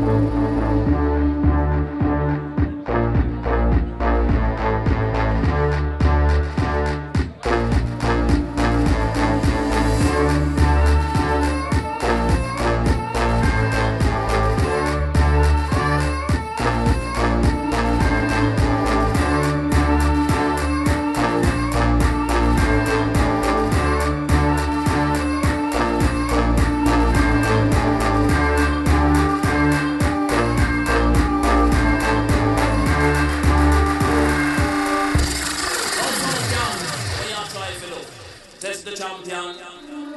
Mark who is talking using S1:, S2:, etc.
S1: Música
S2: Test the champion.